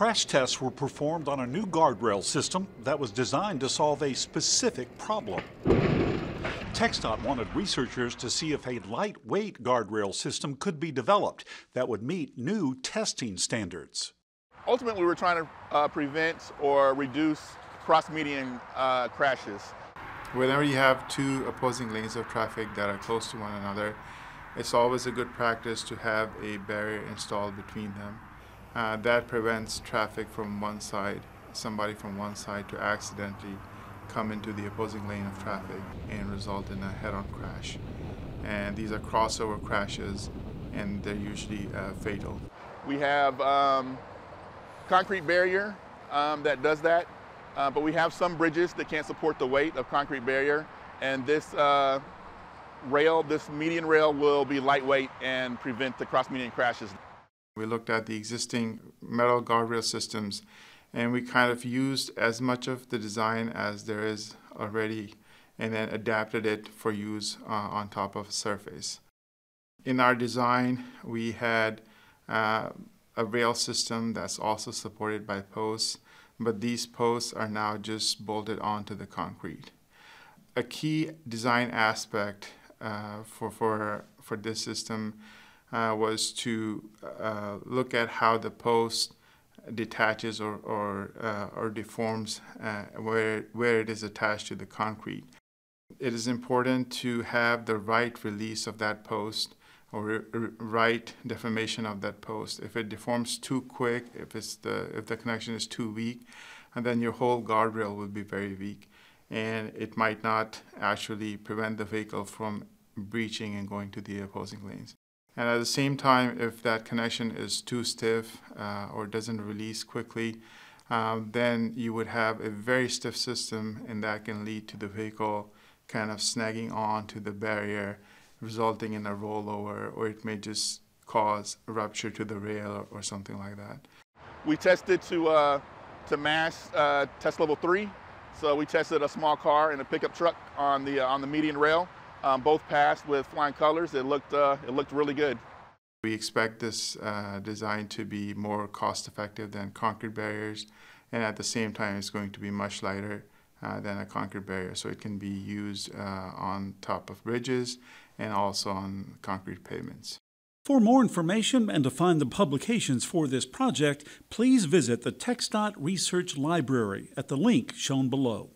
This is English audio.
Crash tests were performed on a new guardrail system that was designed to solve a specific problem. TxDOT wanted researchers to see if a lightweight guardrail system could be developed that would meet new testing standards. Ultimately, we're trying to uh, prevent or reduce cross-median uh, crashes. Whenever you have two opposing lanes of traffic that are close to one another, it's always a good practice to have a barrier installed between them. Uh, that prevents traffic from one side, somebody from one side to accidentally come into the opposing lane of traffic and result in a head-on crash. And these are crossover crashes and they're usually uh, fatal. We have um, concrete barrier um, that does that, uh, but we have some bridges that can't support the weight of concrete barrier and this uh, rail, this median rail will be lightweight and prevent the cross-median crashes. We looked at the existing metal guardrail systems and we kind of used as much of the design as there is already and then adapted it for use uh, on top of a surface. In our design, we had uh, a rail system that's also supported by posts, but these posts are now just bolted onto the concrete. A key design aspect uh, for, for, for this system uh, was to uh, look at how the post detaches or, or, uh, or deforms uh, where, where it is attached to the concrete. It is important to have the right release of that post or right deformation of that post. If it deforms too quick, if, it's the, if the connection is too weak, and then your whole guardrail will be very weak and it might not actually prevent the vehicle from breaching and going to the opposing lanes. And at the same time, if that connection is too stiff uh, or doesn't release quickly, um, then you would have a very stiff system and that can lead to the vehicle kind of snagging on to the barrier, resulting in a rollover, or it may just cause rupture to the rail or, or something like that. We tested to, uh, to MASH uh, test level three. So we tested a small car and a pickup truck on the, uh, on the median rail. Um, both passed with flying colors. It looked, uh, it looked really good. We expect this uh, design to be more cost effective than concrete barriers and at the same time it's going to be much lighter uh, than a concrete barrier so it can be used uh, on top of bridges and also on concrete pavements. For more information and to find the publications for this project, please visit the TxDOT Research Library at the link shown below.